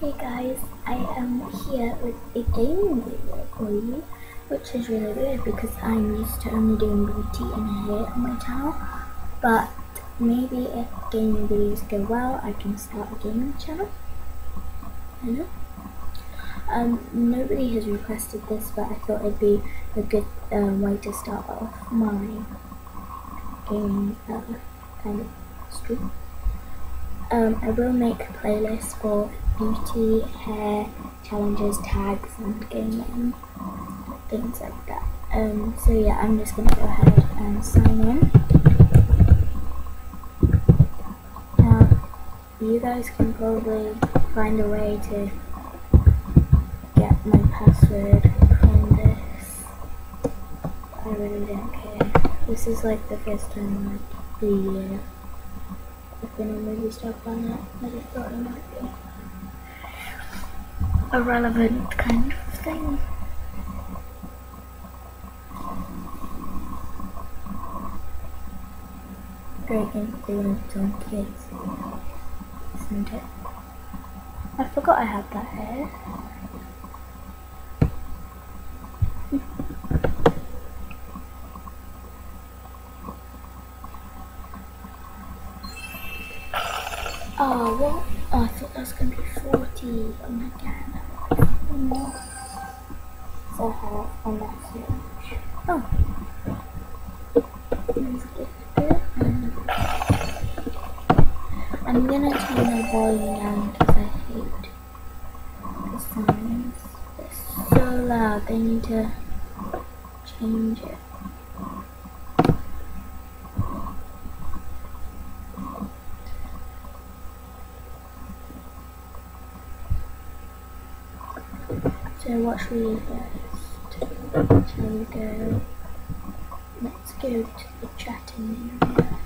Hey guys, I am here with a gaming video for you, which is really weird because I'm used to only doing beauty and hair on my channel, but maybe if gaming videos go well, I can start a gaming channel. I know. Um, nobody has requested this, but I thought it'd be a good um, way to start off my gaming uh, kind of stream. Um, I will make playlists for beauty, hair, challenges, tags, and gaming, things like that. Um, so yeah, I'm just gonna go ahead and sign in. Now, you guys can probably find a way to get my password from this. I really don't care. This is like the first time like the year I've been on MovieStarPlanet. I just thought it might be a relevant kind of thing. Great influence on kids, isn't it? I forgot I had that hair. Oh, what? Oh, I thought that was going to be 40. Oh my god. No. So hard on that huge. Oh. I'm gonna turn the volume down because I hate the sounds. It's so loud. I need to change it. So what we do first? Shall we go? Let's go to the chatting area.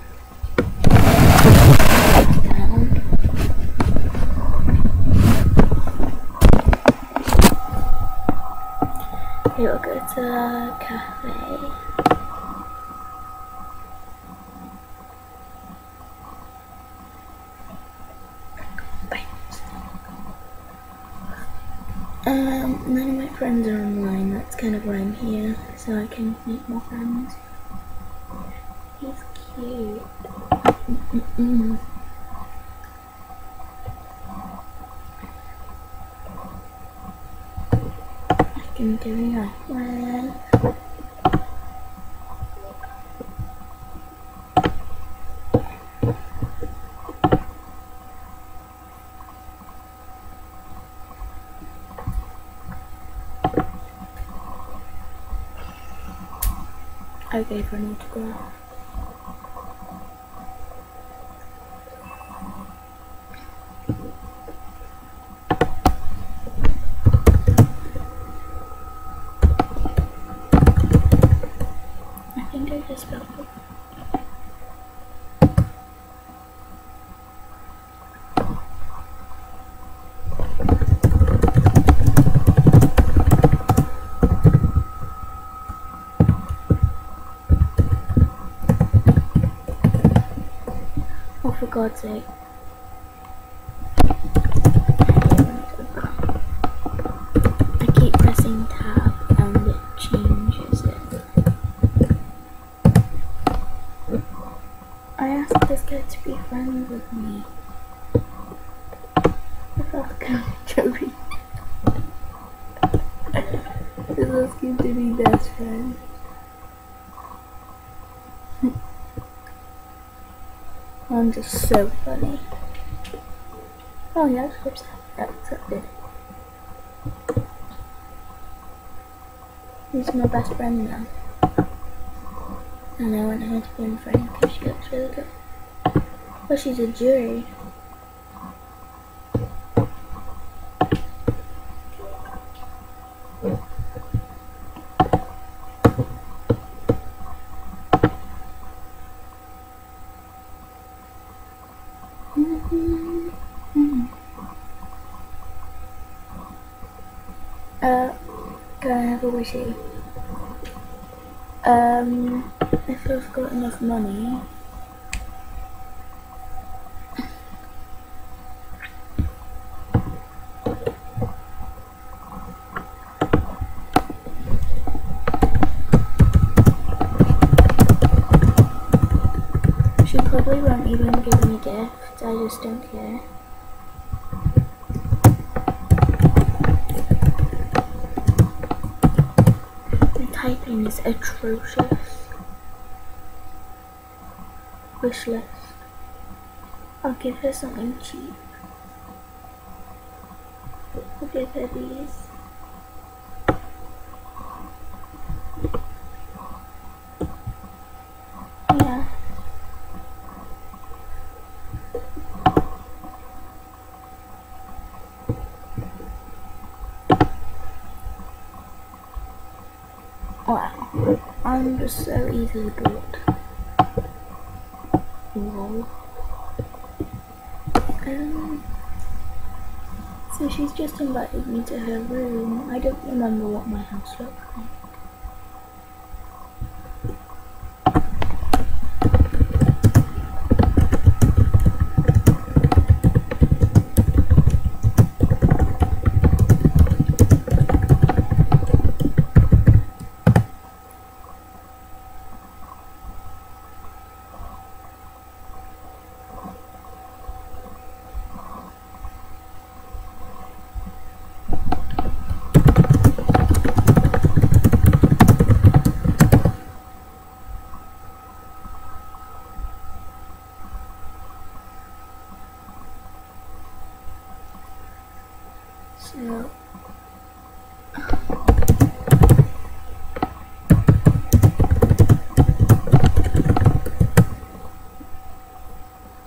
Okay, we'll go to the cafe. Bye. Um, none of my friends are online. That's kind of why I'm here, so I can make more friends. He's cute. Mm-mm-mm. I can do that one. I gave her an autograph. I think I just spelled it. For God's sake. I keep pressing tab and it changes it. I asked this guy to be friends with me. Felt kind of joking. He's asking to be best friends. I'm just so funny. Oh yeah, that's accepted. He's my best friend now. And I want her to be my friend because she looks really good. Oh, she's a jury. Uh, can I have a wishy? Um, if I've got enough money. even give me I just don't care. My typing is atrocious. Wish list. I'll give her something cheap. I'll give her these. Yeah. Wow. I'm just so easily bored. Lol. Um, so she's just invited me to her room. I don't remember what my house looked like. So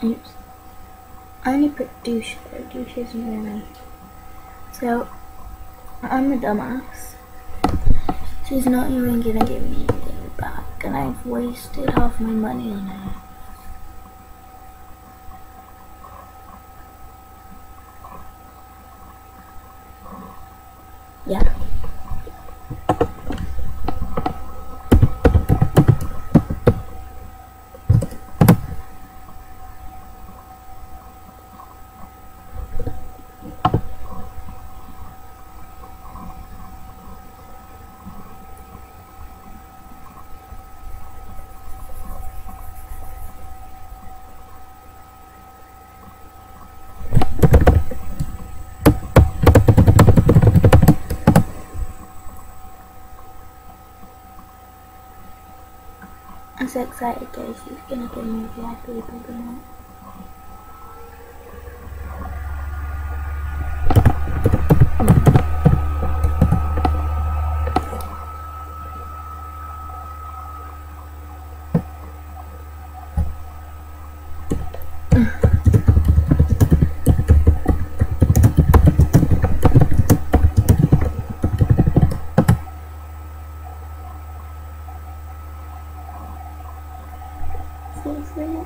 Oops. I only put douche though. Douche isn't really. So I'm a dumbass. She's not even gonna give me anything back, and I've wasted half my money on her. Yeah. So excited guys, she's gonna me a VIP boogie Seriously?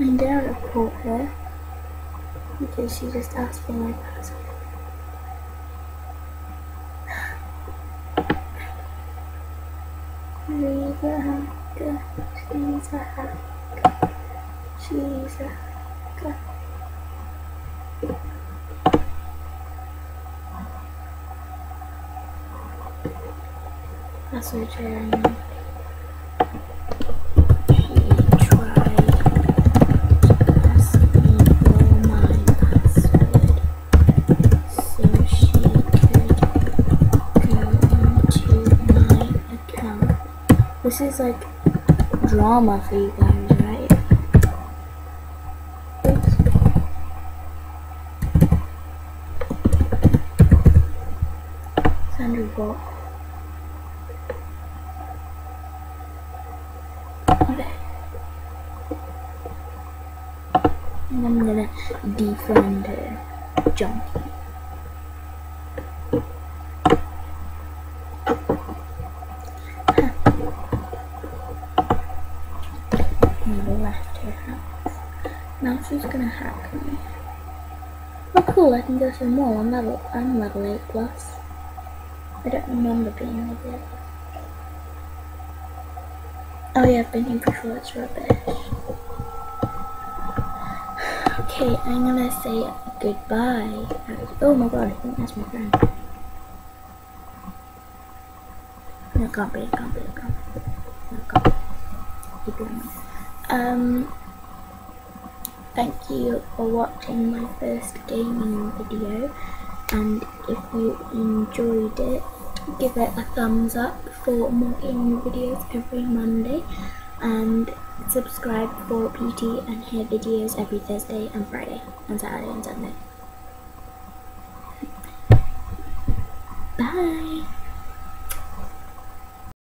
I dare report her because she just asked for my password. She's a hacker. She's a hacker. She's a hacker. Password sharing. She tried to ask me for my password so she could go into my account. This is like drama for you guys, right? Oops. Bot. Okay. And I'm gonna defriend her junkie. Never left her house. Now she's gonna hack me. Oh cool, I can go the mall. I'm level I'm level 8 plus. I don't remember being level 8. Oh yeah, I've been here before, it's rubbish. Okay, I'm gonna say goodbye. Oh my god, I think that's my friend. No, can't be, can't be, can't be. No, can't be. Um, thank you for watching my first gaming video and if you enjoyed it give it a thumbs up for more gaming videos every Monday and subscribe for PT and hair videos every Thursday and Friday and Saturday and Sunday.